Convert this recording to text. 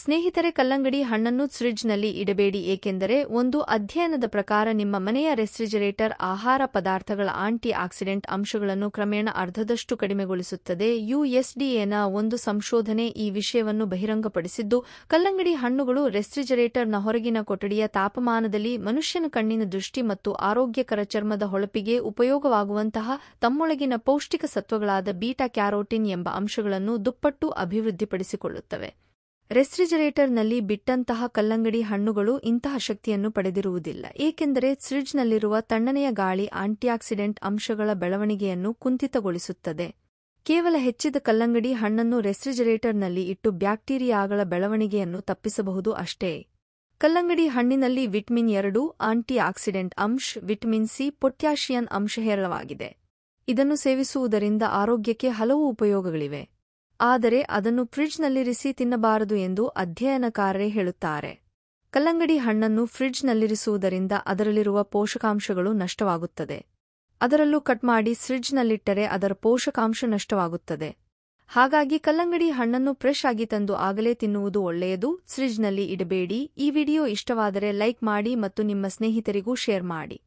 ಸ್ನೇಹಿತರೆ, ಕಲ್ಲಂಗಡಿ ಹಣ್ಣನ್ನು ಫ್ರಿಡ್ಜ್ನಲ್ಲಿ ಇಡಬೇಡಿ, ಏಕೆಂದರೆ ಒಂದು ಅಧ್ಯಯನದ ಪ್ರಕಾರ ನಿಮ್ಮ ಮನೆಯ ರೆಫ್ರಿಜರೇಟರ್ ಆಹಾರ ಪದಾರ್ಥಗಳ ಆಂಟಿ ಆಕ್ಸಿಡೆಂಟ್ ಅಂಶಗಳನ್ನು ಕ್ರಮೇಣ ಅರ್ಧದಷ್ಟು ಕಡಿಮೆಗೊಳಿಸುತ್ತದೆ. ಯುಎಸ್ಡಿಎನ ಒಂದು ಸಂಶೋಧನೆ ಈ ವಿಷಯವನ್ನು ಬಹಿರಂಗಪಡಿಸಿದ್ದು, ಕಲ್ಲಂಗಡಿ ಹಣ್ಣುಗಳು ರೆಫ್ರಿಜರೇಟರ್ನ ಹೊರಗಿನ ಕೊಠಡಿಯ ತಾಪಮಾನದಲ್ಲಿ ಮನುಷ್ಯನ ಕಣ್ಣಿನ ದೃಷ್ಟಿ ಮತ್ತು ಆರೋಗ್ಯಕರ ಚರ್ಮದ ಹೊಳಪಿಗೆ ಉಪಯೋಗವಾಗುವಂತಹ ತಮ್ಮೊಳಗಿನ ಪೌಷ್ಟಿಕ ಸತ್ವಗಳಾದ ಬೀಟಾ ಕ್ಯಾರೋಟಿನ್ ಎಂಬ ಅಂಶಗಳನ್ನು ದುಪ್ಪಟ್ಟು ಅಭಿವೃದ್ಧಿಪಡಿಸಿಕೊಳ್ಳುತ್ತವೆ. ರೆಫ್ರಿಜರೇಟರ್ನಲ್ಲಿ ಬಿಟ್ಟಂತಹ ಕಲ್ಲಂಗಡಿ ಹಣ್ಣುಗಳು ಇಂತಹ ಶಕ್ತಿಯನ್ನು ಪಡೆದಿರುವುದಿಲ್ಲ. ಏಕೆಂದರೆ ಫ್ರಿಡ್ಜ್ನಲ್ಲಿರುವ ತಣ್ಣನೆಯ ಗಾಳಿ ಆಂಟಿಆಕ್ಸಿಡೆಂಟ್ ಅಂಶಗಳ ಬೆಳವಣಿಗೆಯನ್ನು ಕುಂಠಿತಗೊಳಿಸುತ್ತದೆ. ಕೇವಲ ಹೆಚ್ಚಿದ ಕಲ್ಲಂಗಡಿ ಹಣ್ಣನ್ನು ರೆಫ್ರಿಜರೇಟರ್ನಲ್ಲಿ ಇಟ್ಟು ಬ್ಯಾಕ್ಟೀರಿಯಾಗಳ ಬೆಳವಣಿಗೆಯನ್ನು ತಪ್ಪಿಸಬಹುದು ಅಷ್ಟೇ. ಕಲ್ಲಂಗಡಿ ಹಣ್ಣಿನಲ್ಲಿ ವಿಟಮಿನ್ ಎರಡು ಆಂಟಿ ಆಕ್ಸಿಡೆಂಟ್ ಅಂಶ, ವಿಟಮಿನ್ ಸಿ ಪೊಟ್ಯಾಷಿಯನ್ ಅಂಶ ಹೇರಳವಾಗಿದೆ. ಇದನ್ನು ಸೇವಿಸುವುದರಿಂದ ಆರೋಗ್ಯಕ್ಕೆ ಹಲವು ಉಪಯೋಗಗಳಿವೆ. ಆದರೆ ಅದನ್ನು ಫ್ರಿಡ್ಜ್ನಲ್ಲಿರಿಸಿ ತಿನ್ನಬಾರದು ಎಂದು ಅಧ್ಯಯನಕಾರರೇ ಹೇಳುತ್ತಾರೆ. ಕಲ್ಲಂಗಡಿ ಹಣ್ಣನ್ನು ಫ್ರಿಡ್ಜ್ನಲ್ಲಿರಿಸುವುದರಿಂದ ಅದರಲ್ಲಿರುವ ಪೋಷಕಾಂಶಗಳು ನಷ್ಟವಾಗುತ್ತದೆ. ಅದರಲ್ಲೂ ಕಟ್ ಮಾಡಿ ಫ್ರಿಡ್ಜ್ನಲ್ಲಿಟ್ಟರೆ ಅದರ ಪೋಷಕಾಂಶ ನಷ್ಟವಾಗುತ್ತದೆ. ಹಾಗಾಗಿ ಕಲ್ಲಂಗಡಿ ಹಣ್ಣನ್ನು ಫ್ರೆಶ್ ಆಗಿ ತಂದು ಆಗಲೇ ತಿನ್ನುವುದು ಒಳ್ಳೆಯದು. ಫ್ರಿಡ್ಜ್ನಲ್ಲಿ ಇಡಬೇಡಿ. ಈ ವಿಡಿಯೋ ಇಷ್ಟವಾದರೆ ಲೈಕ್ ಮಾಡಿ ಮತ್ತು ನಿಮ್ಮ ಸ್ನೇಹಿತರಿಗೂ ಶೇರ್ ಮಾಡಿ.